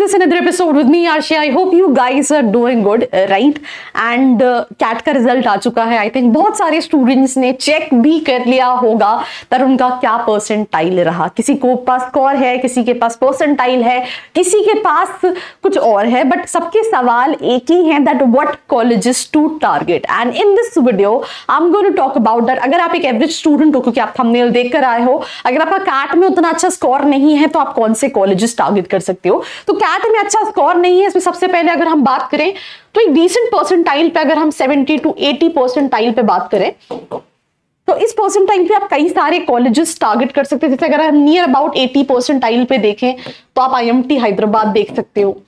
this another episode with me Arshia. I hope you guys are doing good, uh, right? And uh, का result आ चुका है I think बहुत सारे students ने चेक भी कर लिया होगा तर उनका क्या परसेंटाइल रहा? किसी को पास स्कोर है किसी के पास परसेंटाइल है किसी के पास कुछ और है बट सबके सवाल एक ही हैं what colleges to target and in this video I am going to talk about that अगर आप एक एवरेज स्टूडेंट हो क्योंकि आप थंबनेल देख कर आए हो अगर आपका कैट में उतना अच्छा स्कोर नहीं है तो आप कौन से कॉलेजेस टारगेट कर सकते हो? तो कैट में अच्छा स्कोर नहीं है, इसमें सबसे पहले अगर हम बात करें तो एक डिसेंट परसेंटाइल पे अगर हम 70 टू 80 परसेंटाइल पे बात करें तो इस परसेंटाइल पे आप कई सारे कॉलेजेस टारगेट कर सकते हैं। जैसे अगर हम नियर अबाउट 80 परसेंटाइल पे देखें तो आप आईएमटी हैदराबाद देख सकते हो।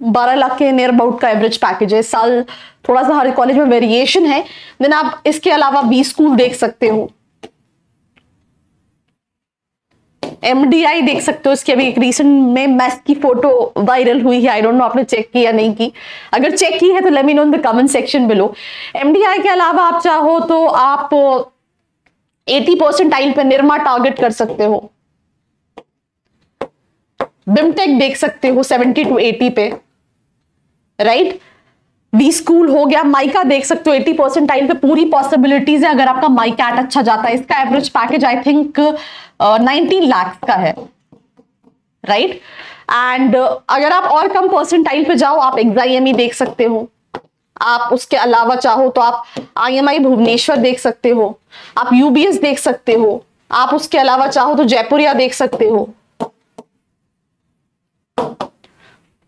बारह लाख के नियर अबाउट का एवरेज पैकेज है। साल, थोड़ा सा हर कॉलेज में वेरिएशन है। देन आप इसके अलावा बी स्कूल देख सकते हो। एमडीआई देख सकते हो इसकी अभी एक रिसेंट में मैथ की फ़ोटो वायरल हुई है। आई डोंट नो आपने चेक की या नहीं की। अगर चेक की है तो let me know in the comment section below MDI के अलावा आप चाहो तो आप 80 परसेंट टाइल पर निर्मा टारगेट कर सकते हो। बिमटेक देख सकते हो 70 टू 80 पे। Right right? वी स्कूल हो गया माइका देख सकते हो 80 परसेंट टाइल पे पूरी पॉसिबिलिटीज है अगर आपका माइका अच्छा जाता है। इसका average package I think nineteen lakhs का है। Right right? एंड uh, अगर आप और कम परसेंटाइल पे जाओ आप एग्जाई देख सकते हो। आप उसके अलावा चाहो तो आप आईएमआई भुवनेश्वर देख सकते हो। आप यूबीएस देख सकते हो। आप उसके अलावा चाहो तो जयपुरिया देख सकते हो।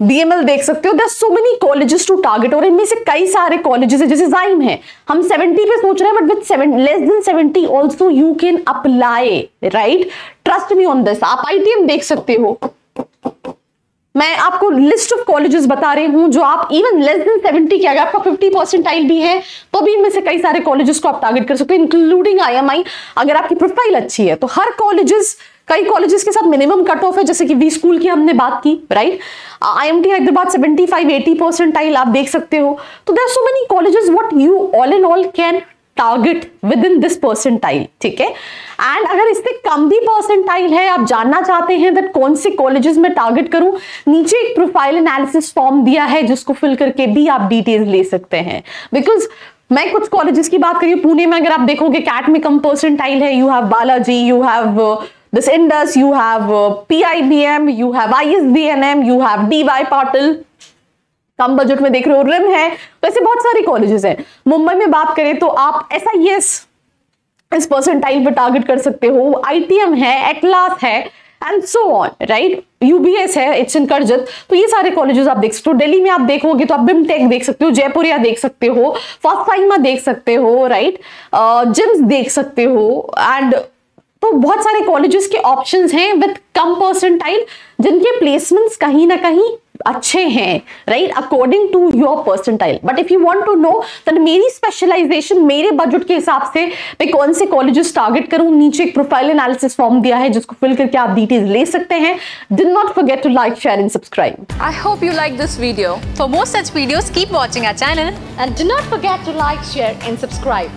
बीएमएल देख सकते हो। There so many colleges to target और इनमें से कई सारे कॉलेजेस है, जैसे जाइम है। हम 70 पे सोच रहे हैं but with less than 70 also you can apply right trust me on this आप आईटीएम देख सकते हो। मैं आपको लिस्ट ऑफ़ कॉलेजेस बता रही हूँ, जो आप इवन लेस देन 70 के, अगर आपका 50 परसेंटाइल भी है तो भी इनमें से कई सारे कॉलेजेस को आप टारगेट कर सकते हो इंक्लूडिंग आईएमआई अगर आपकी प्रोफ़ाइल अच्छी है तो हर कॉलेजेस कई कॉलेजेस के साथ मिनिमम कट ऑफ़ है, जैसे कि वी स्कूल की हमने बात की राइट आईएमटी हैदराबाद 75 80 परसेंटाइल आप देख सकते हो। तो there so many colleges what you all in all can target within this percentile ठीक है? एंड अगर इससे कम भी परसेंटाइल है, आप जानना चाहते हैं दैट कौन से कॉलेजेस में टारगेट करूँ, नीचे एक प्रोफ़ाइल एनालिसिस फॉर्म दिया है, जिसको फिल करके भी आप डिटेल्स ले सकते हैं। बिकॉज़ मैं कुछ कॉलेजेस की बात करी, पुणे में अगर आप देखोगे कैट में कम परसेंटाइल है you have Balaji you have this indus you have uh, pibm you have isbnm you have dy patil. कम बजट में देख रहे हो रिम है। ऐसे बहुत सारे कॉलेजेस हैं। मुंबई में बात करें तो आप ऐसा यस इस परसेंटाइल पे टारगेट कर सकते हो। आईटीएम है एटलास है and so on right UBS है इट्स इन करजत तो ये सारे कॉलेजेस आप देख सकते हो। दिल्ली में आप देखोगे तो आप बिमटेक देख सकते हो जयपुरिया देख सकते हो फास्टाइमा देख सकते हो राइट जिम्स देख सकते हो एंड तो बहुत सारे कॉलेजेस के ऑप्शंस हैं विद कम परसेंटाइल जिनके प्लेसमेंट्स कहीं ना कहीं अच्छे हैं right according to your percentile but if you want to know then मेरी स्पेशलाइजेशन मेरे बजट के हिसाब से मैं कौन से कॉलेजेस टारगेट करूँ? नीचे एक प्रोफ़ाइल एनालिसिस फॉर्म दिया है, जिसको फिल करके आप डिटेल्स ले सकते हैं. Don't not forget to like share and subscribe I hope you like this video for more such videos keep watching our channel and do not forget to like share and subscribe